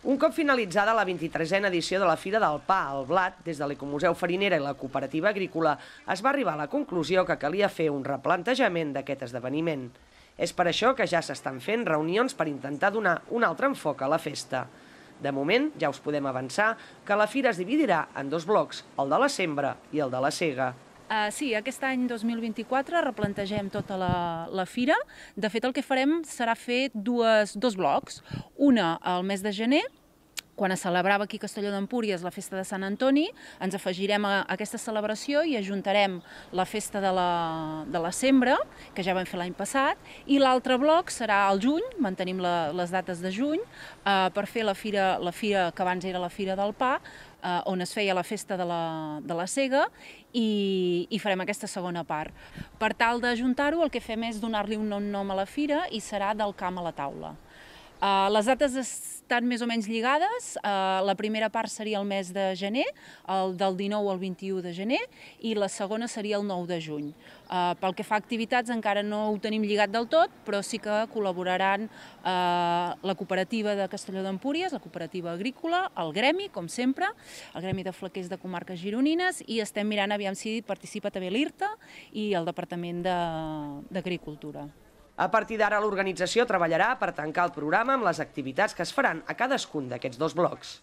Un cop finalitzada la 23a edició de la Fira del Pa al Blat, des de l'Ecomuseu Farinera i la Cooperativa Agrícola, es va arribar a la conclusió que calia fer un replantejament d'aquest esdeveniment. És per això que ja s'estan fent reunions per intentar donar un altre enfoc a la festa. De moment, ja us podem avançar que la fira es dividirà en dos blocs, el de la sembra i el de la cega. Uh, sí, aquest any 2024 replantegem tota la, la fira. De fet, el que farem serà fer dues, dos blocs. Una al mes de gener, quan es celebrava aquí a Castelló d'Empúries la festa de Sant Antoni, ens afegirem a aquesta celebració i ajuntarem la festa de la, de la sembra, que ja vam fer l'any passat, i l'altre bloc serà al juny, mantenim la, les dates de juny, eh, per fer la fira, la fira que abans era la Fira del Pa, eh, on es feia la festa de la, de la Sega, i, i farem aquesta segona part. Per tal d'ajuntar-ho, el que fem és donar-li un nom, nom a la fira i serà del camp a la taula. Uh, les dates estan més o menys lligades. Uh, la primera part seria el mes de gener, el del 19 al 21 de gener, i la segona seria el 9 de juny. Uh, pel que fa a activitats encara no ho tenim lligat del tot, però sí que col·laboraran la cooperativa de Castelló d'Empúries, la cooperativa agrícola, el gremi, com sempre, el gremi de flaquers de comarques gironines, i estem mirant aviam si participa també l'IRTA i el Departament d'Agricultura. De, a partir d'ara, l'organització treballarà per tancar el programa amb les activitats que es faran a cadascun d'aquests dos blocs.